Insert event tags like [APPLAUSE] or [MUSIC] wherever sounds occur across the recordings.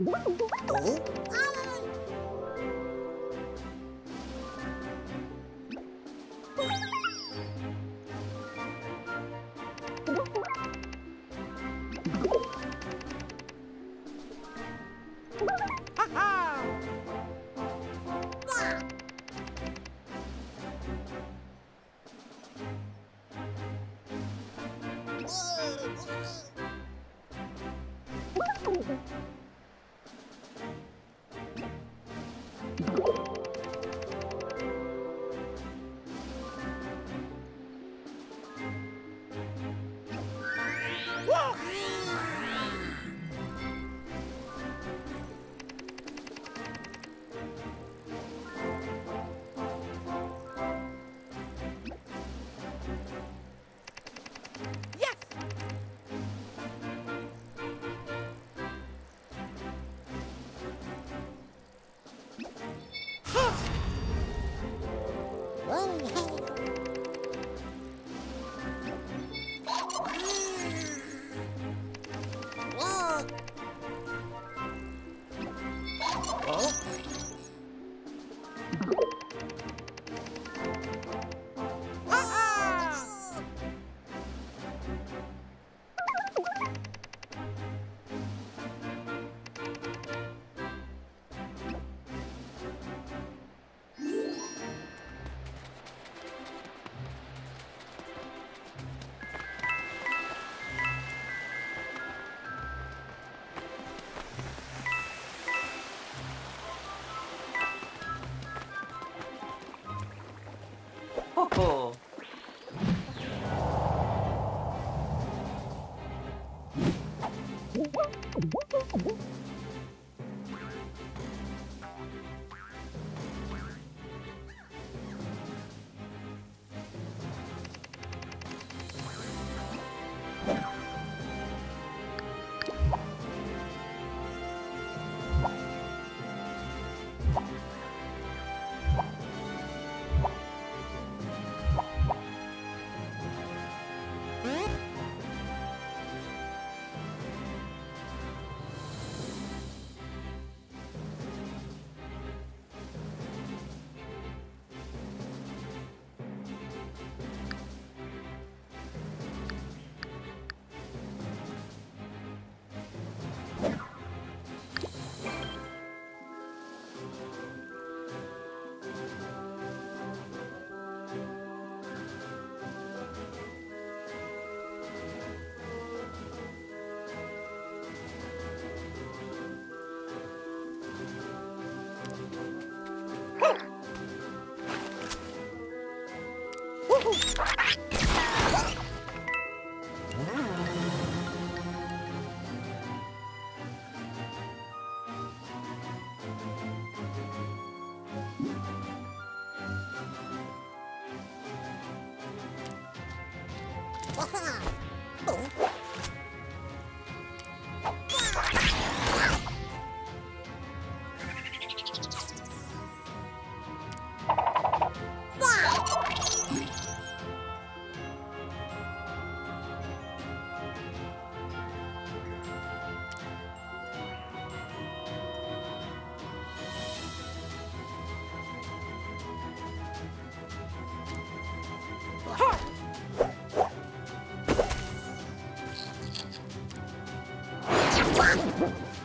호 Oh. Bye.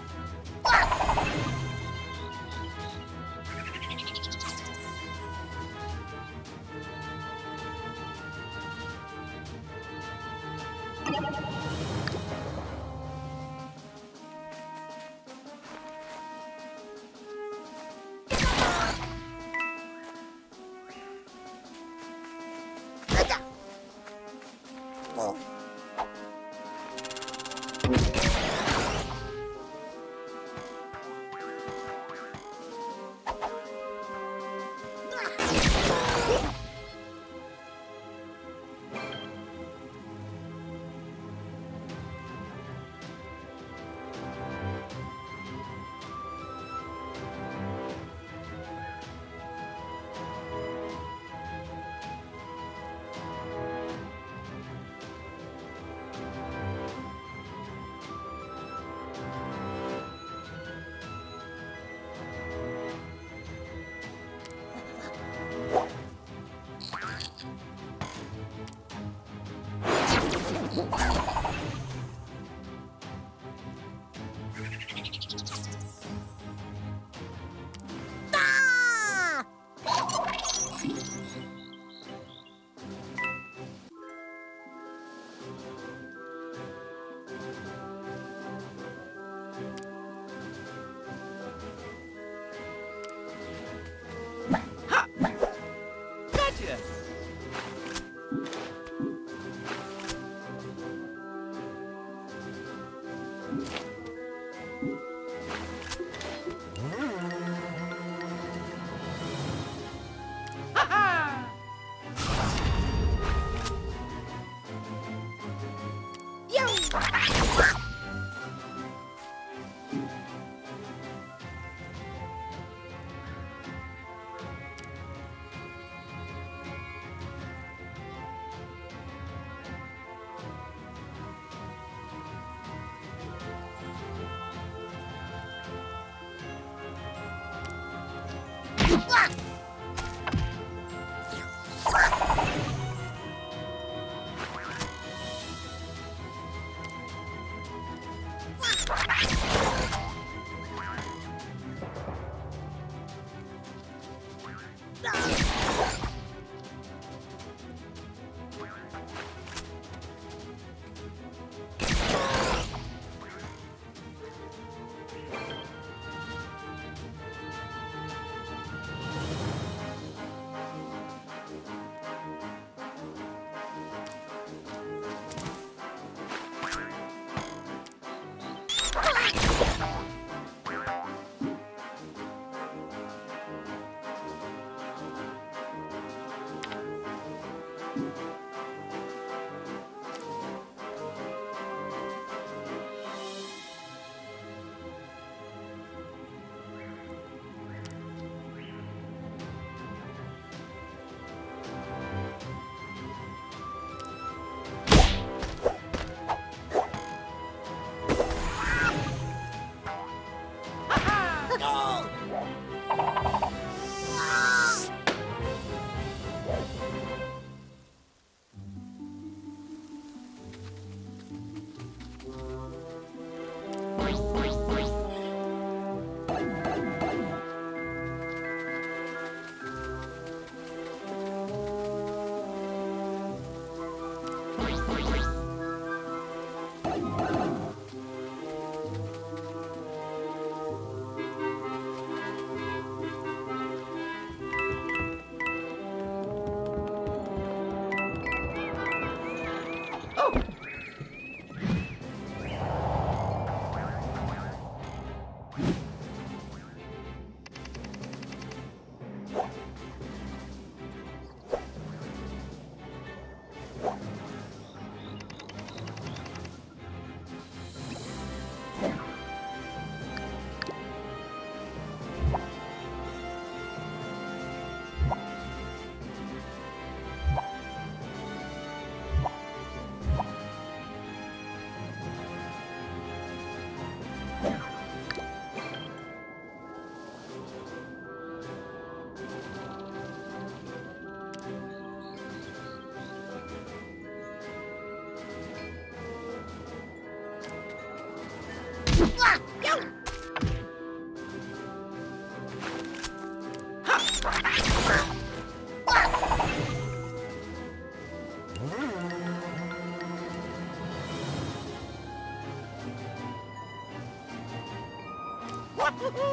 Woohoo! [LAUGHS]